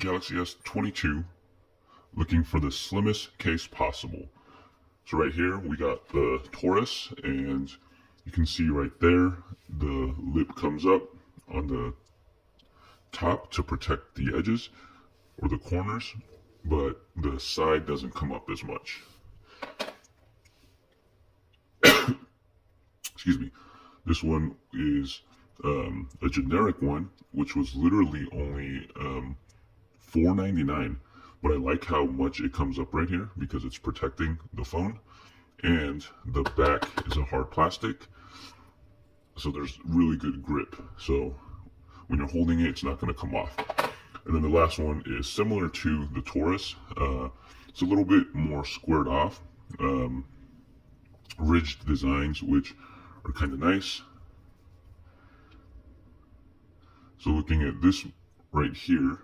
Galaxy S22 looking for the slimmest case possible. So right here we got the TORRAS and you can see right there the lip comes up on the top to protect the edges or the corners but the side doesn't come up as much. Excuse me. This one is um, a generic one, which was literally only um, $4.99. But I like how much it comes up right here because it's protecting the phone. And the back is a hard plastic. So there's really good grip. So when you're holding it, it's not going to come off. And then the last one is similar to the TORRAS. Uh, it's a little bit more squared off. Um, ridged designs, which are kind of nice. So looking at this right here,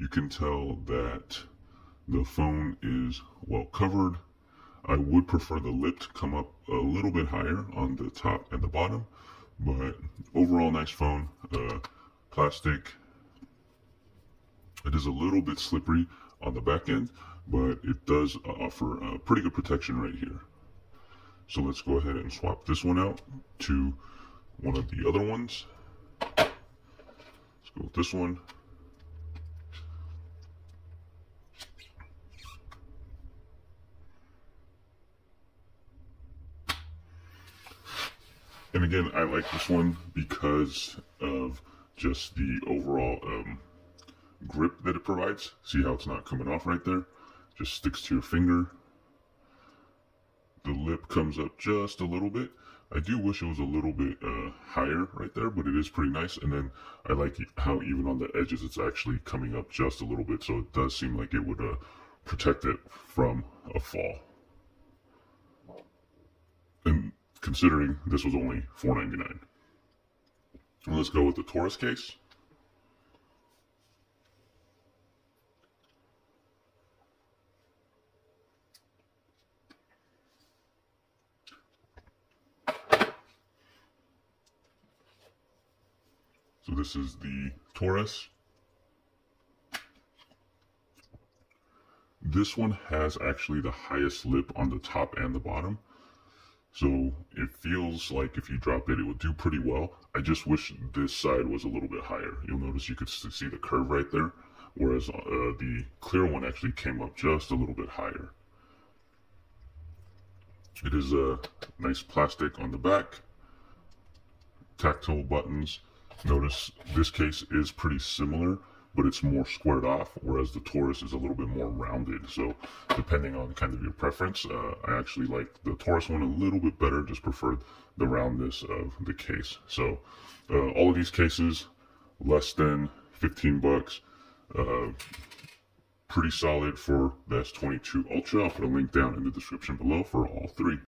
you can tell that the phone is well covered. I would prefer the lip to come up a little bit higher on the top and the bottom, but overall nice phone. Uh, plastic. It is a little bit slippery on the back end, but it does offer pretty good protection right here. So let's go ahead and swap this one out to one of the other ones. Let's go with this one. And again, I like this one because of just the overall um, grip that it provides. See how it's not coming off right there? Just sticks to your finger. The lip comes up just a little bit. I do wish it was a little bit uh, higher right there, but it is pretty nice. And then I like how even on the edges, it's actually coming up just a little bit. So it does seem like it would uh, protect it from a fall. And considering this was only $4.99. Let's go with the TORRAS case. So this is the TORRAS. This one has actually the highest lip on the top and the bottom. So it feels like if you drop it, it would do pretty well. I just wish this side was a little bit higher. You'll notice you could see the curve right there, whereas uh, the clear one actually came up just a little bit higher. It is a nice plastic on the back, tactile buttons. Notice this case is pretty similar but it's more squared off, whereas the TORRAS is a little bit more rounded. So depending on kind of your preference, uh, I actually like the TORRAS one a little bit better, just prefer the roundness of the case. So uh, all of these cases, less than 15 bucks. Uh, pretty solid for the S22 Ultra. I'll put a link down in the description below for all three.